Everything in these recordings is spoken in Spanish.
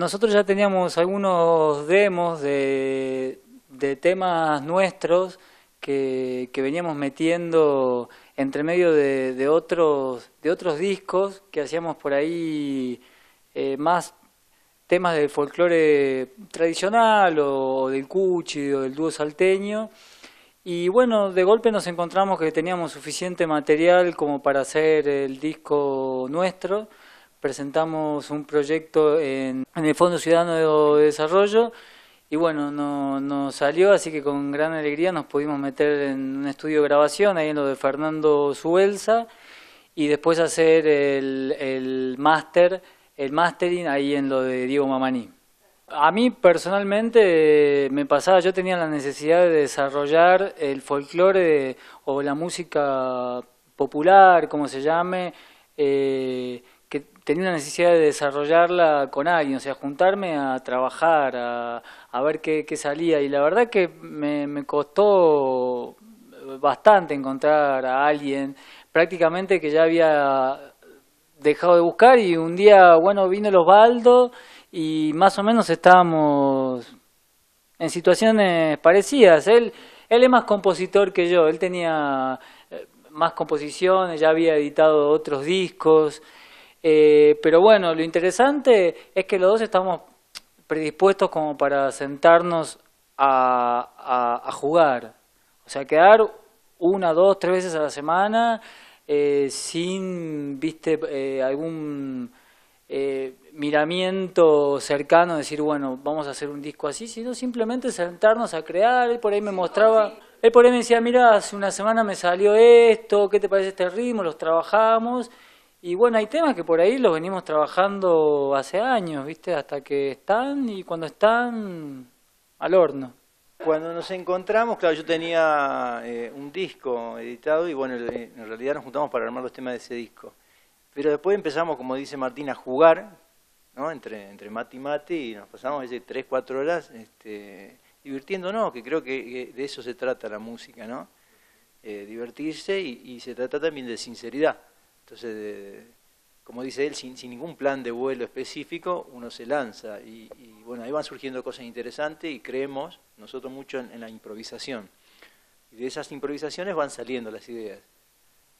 Nosotros ya teníamos algunos demos de, de temas nuestros que, veníamos metiendo entre medio de, de otros, de otros discos que hacíamos por ahí eh, más temas del folclore tradicional o del cuchi o del dúo salteño. Y bueno, de golpe nos encontramos que teníamos suficiente material como para hacer el disco nuestro. Presentamos un proyecto en, en el Fondo Ciudadano de Desarrollo y bueno, no, nos salió, así que con gran alegría nos pudimos meter en un estudio de grabación, ahí en lo de Fernando Suelza, y después hacer el, el máster, el mastering ahí en lo de Diego Mamani. A mí personalmente me pasaba, yo tenía la necesidad de desarrollar el folclore o la música popular, como se llame, eh, tenía la necesidad de desarrollarla con alguien, o sea, juntarme a trabajar, a, ver qué, salía. Y la verdad que me, costó bastante encontrar a alguien, prácticamente que ya había dejado de buscar y un día, bueno, vino el Osvaldo y más o menos estábamos en situaciones parecidas. Él, él es más compositor que yo, él tenía eh, más composiciones, ya había editado otros discos. Eh, pero bueno, lo interesante es que los dos estamos predispuestos como para sentarnos a, a, a jugar. O sea, quedar una, dos, tres veces a la semana eh, sin, viste, eh, algún eh, miramiento cercano, decir, bueno, vamos a hacer un disco así, sino simplemente sentarnos a crear. Él por ahí me mostraba, él por ahí me decía, mira, hace una semana me salió esto, ¿qué te parece este ritmo? Los trabajamos. Y bueno, hay temas que por ahí los venimos trabajando hace años, ¿viste? Hasta que están y cuando están al horno. Cuando nos encontramos, claro, yo tenía eh, un disco editado y bueno, en realidad nos juntamos para armar los temas de ese disco. Pero después empezamos, como dice Martín, a jugar, ¿no? Entre, entre mate y mate y nos pasamos veces tres, cuatro horas este, divirtiéndonos, que creo que, de eso se trata la música, ¿no? Eh, divertirse y, y se trata también de sinceridad. Entonces, de, como dice él, sin, sin, ningún plan de vuelo específico, uno se lanza. Y, y, bueno, ahí van surgiendo cosas interesantes y creemos nosotros mucho en, la improvisación. Y de esas improvisaciones van saliendo las ideas.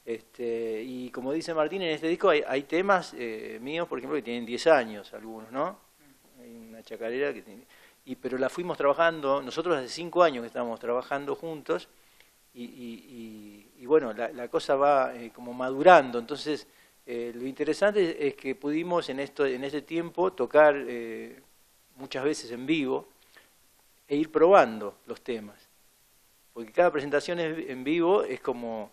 Este, y como dice Martín, en este disco hay, hay temas eh, míos, por ejemplo, que tienen 10 años, algunos, ¿no? Hay una chacarera que tiene... Y, pero la fuimos trabajando, nosotros hace 5 años que estamos trabajando juntos, y, y, y, bueno, la, la cosa va eh, como madurando. Entonces, eh, lo interesante es que pudimos en, esto, en este tiempo tocar eh, muchas veces en vivo e ir probando los temas. Porque cada presentación en vivo es como,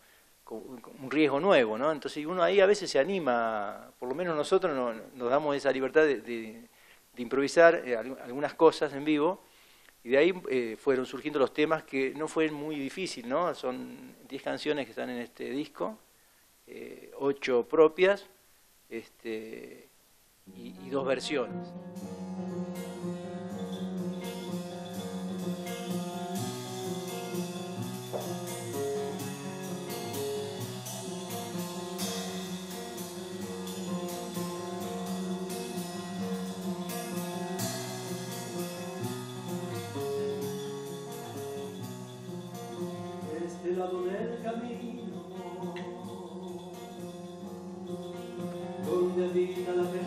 como un riesgo nuevo, ¿no? Entonces uno ahí a veces se anima, por lo menos nosotros no, nos damos esa libertad de, de, improvisar eh, algunas cosas en vivo y de ahí eh, fueron surgiendo los temas que no fue muy difícil, ¿no? Son 10 canciones que están en este disco, eh, 8 propias este, y, y dos versiones. Habita la penumbra